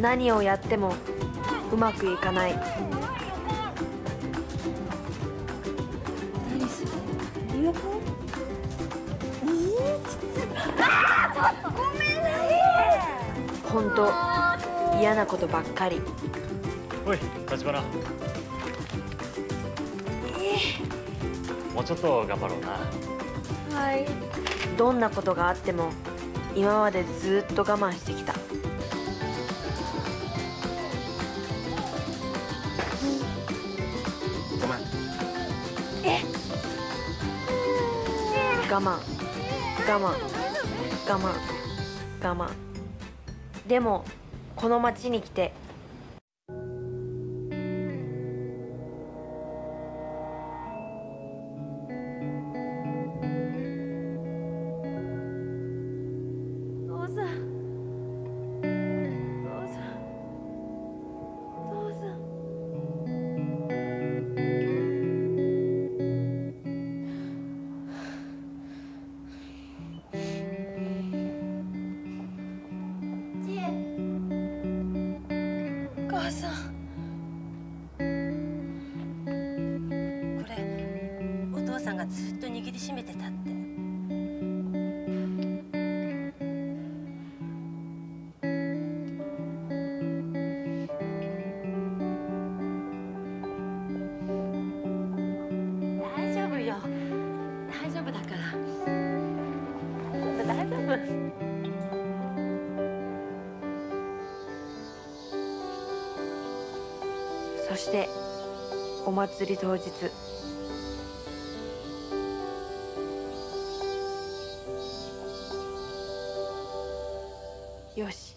何をやってもうまくいかない本当嫌なことばっかり。おい立花。もうちょっと頑張ろうな。はい。どんなことがあっても今までずっと我慢してきた。ごめん。我慢。我慢。我慢。我慢でもこの町に来てお母さん。これお父さんがずっと握りしめてたって。大丈夫よ。大丈夫だから。大丈夫。そしてお祭り当日。よし。